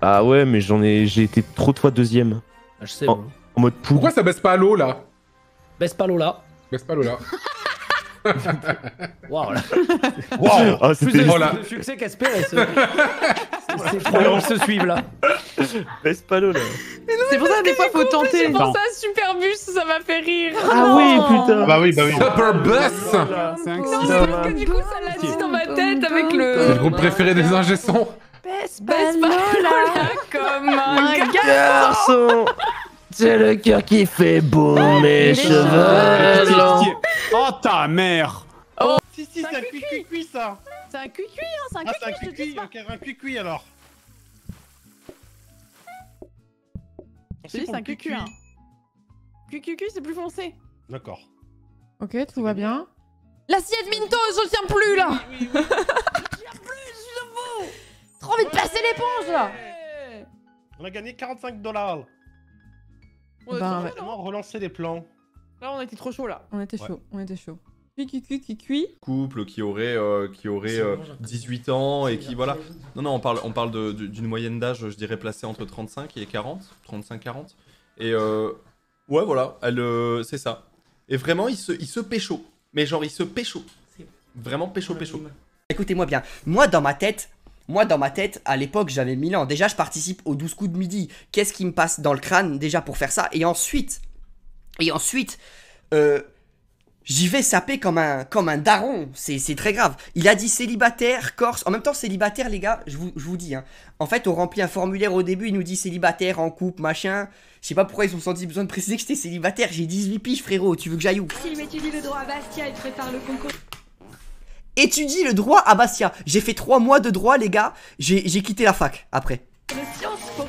Ah ouais, mais j'en ai, j'ai été trop de fois deuxième. Ah, je sais, moi. En mode poule. Pourquoi ça baisse pas à l'eau là? Baisse pas Lola. Baisse pas à l'eau là. Waouh, là. Ah, Plus de, Oh là. de succès qu'espérer. ce- Ces ces trois se suivent là. Baisse pas l'eau là. C'est pour ça, des fois, faut tenter. C'est pour ça, Superbus, ça m'a fait rire. Ah oui, putain. Bah oui, bah oui. Super Bus C'est un Non, c'est parce que du coup, ça l'a dit dans ma tête avec C'est le. le groupe préféré des ingé. Baisse Baisse pas Lola comme un. Garçon, c'est le cœur qui fait boum mes les cheveux. Oh ta mère Oh. Si, si, c'est un cuicui ça C'est un cuicui, hein, c'est un Ah, c'est un pas. ok, un cuicui alors c'est un cuicui, hein. Cucucu, c'est plus foncé. D'accord. Ok, tout va bien. L'assiette Minto, je le tiens plus là Trop envie de passer l'éponge là On a gagné 45 dollars. On Ben, trop ouais. Comment relancer les plans Là, on était trop chaud là. On était Ouais. chaud, on était chaud. Cuicui, cuicui, cuicui. couple qui aurait, euh, qui aurait euh, 18 ans et qui voilà. Non non, on parle, on parle d'une moyenne d'âge, je dirais placée entre 35 et 40, 35-40. Et euh, ouais voilà, elle, euh, c'est ça. Et vraiment, il se, il se pécho. Mais genre, il se pécho. Vraiment pécho pécho. Écoutez-moi bien, moi dans ma tête, moi dans ma tête, à l'époque j'avais 1000 ans. Déjà je participe aux 12 coups de midi. Qu'est-ce qui me passe dans le crâne déjà pour faire ça? Et ensuite, et ensuite, euh, j'y vais saper comme un, comme un daron. C'est très grave. Il a dit célibataire, corse. En même temps célibataire les gars, je vous, dis. Hein. En fait on remplit un formulaire au début, il nous dit célibataire, en couple, machin. Je sais pas pourquoi ils ont senti besoin de préciser que j'étais célibataire. J'ai 18 piges frérot, tu veux que j'aille où? Il étudie le droit à Bastia et prépare le concours. Étudie le droit à Bastia. J'ai fait 3 mois de droit, les gars. J'ai quitté la fac après. Le Sciences Po.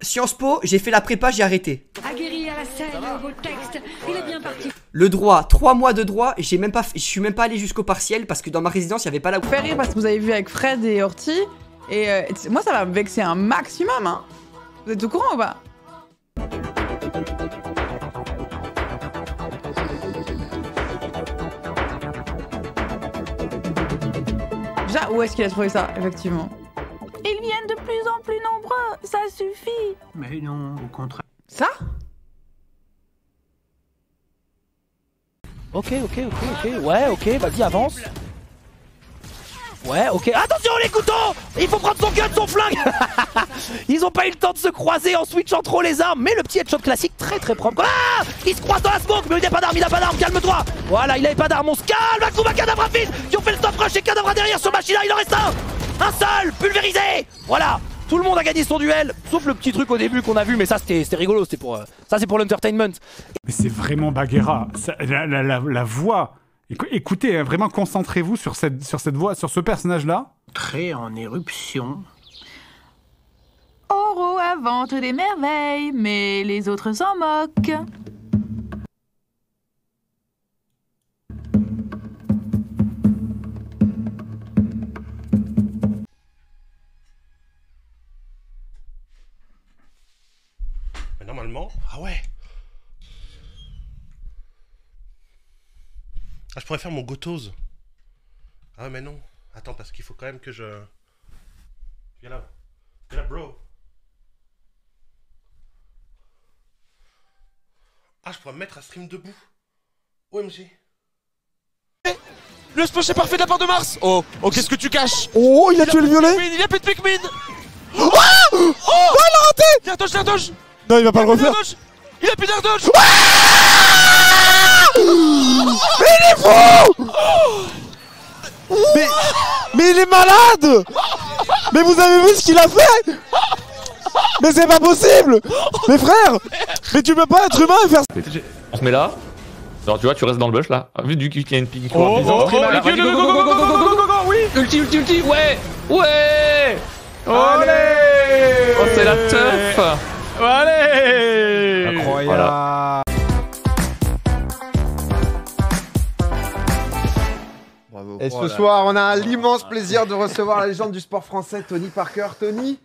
Sciences Po, j'ai fait la prépa, j'ai arrêté. Aguerri à la scène, au beau texte. Il est bien parti. Le droit, 3 mois de droit, j'ai même pas, fait- je suis même pas allé jusqu'au partiel parce que dans ma résidence, il y avait pas la. Faire rire parce que vous avez vu avec Fred et Orti. Et euh, moi, ça va me vexer un maximum, hein. Vous êtes au courant ou pas? Déjà, où est-ce qu'il a trouvé ça, effectivement Ils viennent de plus en plus nombreux, ça suffit Mais non, au contraire. Ça Ok, ok, ok, ok. Ouais, ok, vas-y, avance. Ouais, ok. Attention, les couteaux Il faut prendre son gun, son flingue Ils ont pas eu le temps de se croiser en switchant trop les armes, mais le petit headshot classique très très propre. Ah Il se croise dans la smoke, mais il n'a pas d'arme, il n'a pas d'arme, calme-toi Voilà, il avait pas d'arme, on se calme Akuma Kadabra vite Qui ont fait le top rush et Kadabra derrière sur Machina, il en reste un Un seul Pulvérisé Voilà tout le monde a gagné son duel, sauf le petit truc au début qu'on a vu, mais ça c'était rigolo, c'était pour euh, ça c'est pour l'entertainment. Mais c'est vraiment Bagheera. Ça- la, la- la- la voix. Écou- Écoutez, hein, vraiment concentrez-vous sur cette, sur cette voix, sur ce personnage-là. Très en éruption. Oro invente des merveilles, mais les autres s'en moquent. Mais normalement. Ah ouais Ah, je pourrais faire mon gotose. Ah, mais non. Attends, parce qu'il faut quand même que je. Viens là. Viens là, bro. Ah, je pourrais me mettre à stream debout. OMG. Le splash est parfait de la part de Mars Oh, oh qu'est-ce que tu caches? Oh, il a tué le violet Il a plus de Pikmin Oh Oh il a raté L'air dodge, l'air dodge Non, il va pas le refaire. dodge Il a plus d'air dodge mais, mais il est malade Mais vous avez vu ce qu'il a fait Mais c'est pas possible Mais frère Mais tu peux pas être humain et faire ça On se met là alors tu vois, tu restes dans le bush là. Vu du qu'il y a une pique. Oh, oh, oh, oui Ulti, ulti, ulti Ouais Ouais Allez Oh, c'est la teuf Allez Incroyable Et ce soir, on a l'immense plaisir de recevoir la légende du sport français, Tony Parker. Tony,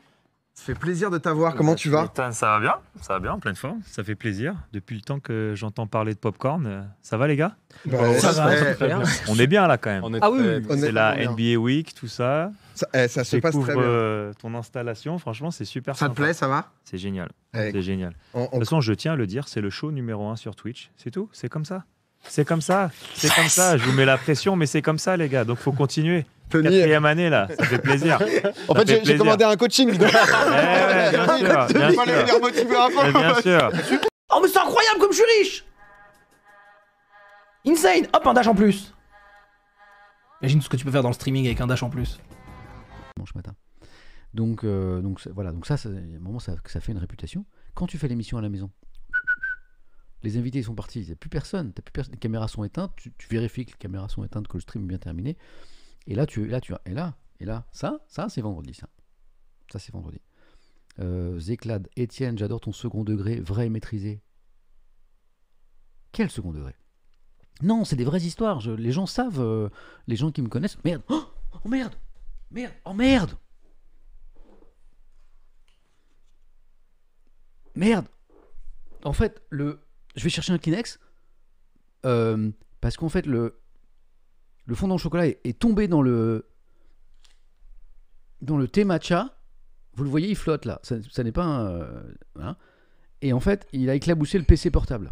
Ça fait plaisir de t'avoir. Comment tu vas Putain, ça va bien, ça va bien, en pleine forme. Ça fait plaisir. Depuis le temps que j'entends parler de popcorn, euh, ça va les gars Bah, ça va, ça va très bien. On est bien là quand même. On est Ah oui. C'est la bien. NBA Week, tout ça. Ça- eh, ça se passe très bien. euh, ton installation, franchement, c'est super. Ça te plaît, ça va C'est génial. C'est génial. on- De toute façon, je tiens à le dire, c'est le show numéro 1 sur Twitch. C'est tout. C'est comme ça. C'est comme ça. C'est comme ça. Je vous mets la pression, mais c'est comme ça, les gars. Donc, faut continuer. Quatrième année là, ça fait plaisir. En Ça fait, fait j'ai- commandé un coaching. Eh ouais, bien sûr, bien Il fallait sûr. venir motiver un peu. Eh bien sûr. Oh, mais c'est incroyable comme je suis riche Insane Hop, un dash en plus Imagine ce que tu peux faire dans le streaming avec un dash en plus. dimanche matin. Donc, euh, donc voilà, donc ça, ça- il y a un moment, ça, ça fait une réputation. Quand tu fais l'émission à la maison, les invités sont partis, il n'y a plus personne, t'as plus personne, les caméras sont éteintes, tu, tu vérifies que les caméras sont éteintes, que le stream est bien terminé. Et là, tu, là, tu, et là, et là, ça, ça, c'est vendredi, ça. Ça, c'est vendredi. Euh, Zéclade, Étienne, j'adore ton second degré, vrai et maîtrisé. Quel second degré? Non, c'est des vraies histoires. je- les gens savent, euh, les gens qui me connaissent. Merde Oh, oh, merde Merde Oh merde Merde En fait, le... je vais chercher un Kleenex. euh, parce qu'en fait, le... le fondant au chocolat est, est tombé dans le... dans le thé matcha. Vous le voyez, il flotte là. Ça, ça n'est pas un... euh, hein. Et en fait, il a éclaboussé le PC portable.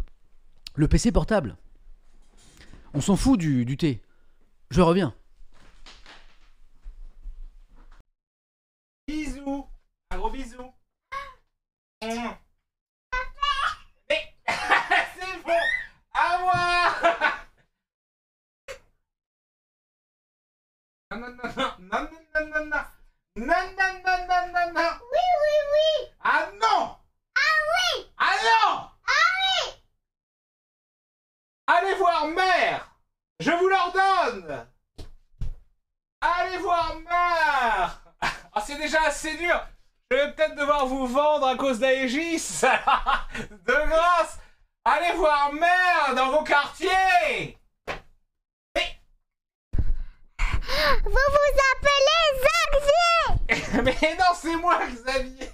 Le PC portable On s'en fout du, du thé. Je reviens. Bisous Un gros bisou voir mère. Je vous l'ordonne. Allez voir mère. Ah, c'est déjà assez dur. Je vais peut-être devoir vous vendre à cause d'Aegis. De grâce. Allez voir mère dans vos quartiers. Vous vous appelez Xavier Mais non, c'est moi, Xavier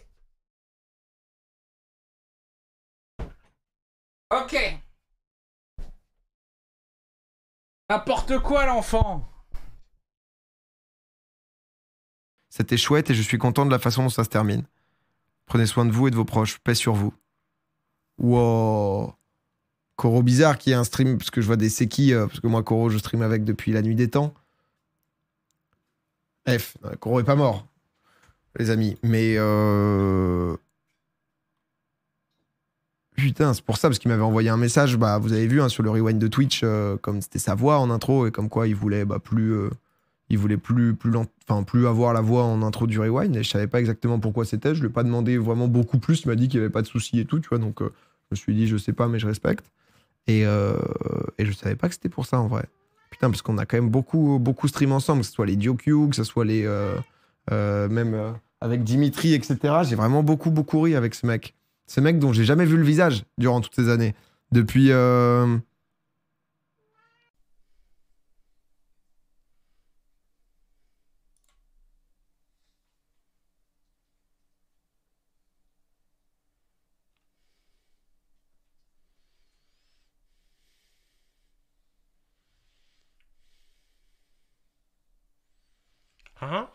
Ok. N'importe quoi, l'enfant C'était chouette et je suis content de la façon dont ça se termine. Prenez soin de vous et de vos proches. Paix sur vous. Wow. Koro bizarre qui est un stream, parce que je vois des Seki, euh, parce que moi, Koro, je stream avec depuis la nuit des temps. F, euh, Koro est pas mort, les amis. Mais. Euh... Putain, c'est pour ça, parce qu'il m'avait envoyé un message, bah, vous avez vu, hein, sur le rewind de Twitch, euh, comme c'était sa voix en intro, et comme quoi il voulait bah, plus. euh, il voulait plus, plus, enfin, plus avoir la voix en intro du rewind, et je savais pas exactement pourquoi c'était. Je lui ai pas demandé vraiment beaucoup plus. Il m'a dit qu'il y avait pas de souci et tout, tu vois. Donc, euh, je me suis dit, je sais pas, mais je respecte. Et, et je savais pas que c'était pour ça en vrai. Putain, parce qu'on a quand même beaucoup, beaucoup stream ensemble, que ce soit les Diokyu, que ce soit les. même avec Dimitri, etc. J'ai vraiment beaucoup, beaucoup ri avec ce mec. Ce mec dont j'ai jamais vu le visage durant toutes ces années. Depuis. euh, Hein?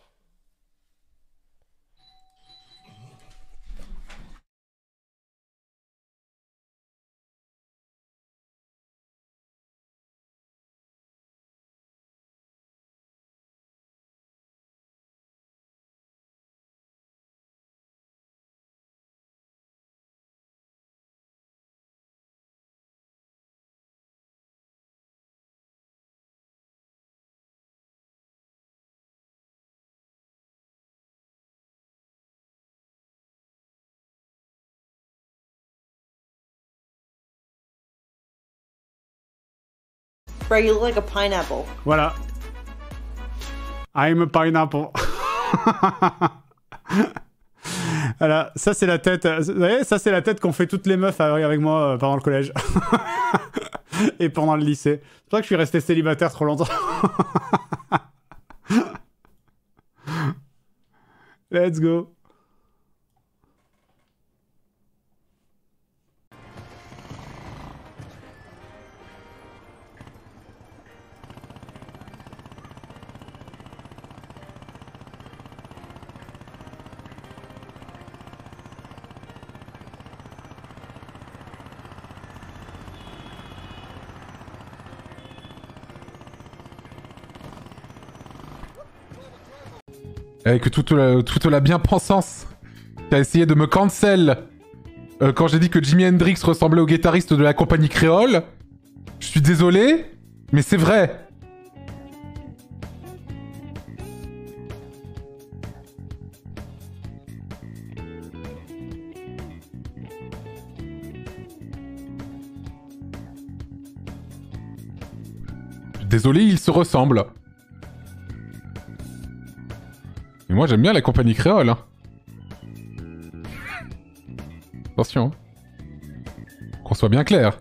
You look like a pineapple. Voilà. I'm a pineapple. voilà, ça c'est la tête. Vous voyez, ça c'est la tête qu'ont fait toutes les meufs avec moi euh, pendant le collège. Et pendant le lycée. C'est ça que je suis resté célibataire trop longtemps. Let's go. Avec toute la, toute la bien-pensance qui a essayé de me cancel euh, quand j'ai dit que Jimi Hendrix ressemblait au guitariste de la compagnie créole. Je suis désolé, mais c'est vrai. Désolé, ils se ressemblent. Moi j'aime bien la compagnie créole. hein. Attention. Qu'on soit bien clair.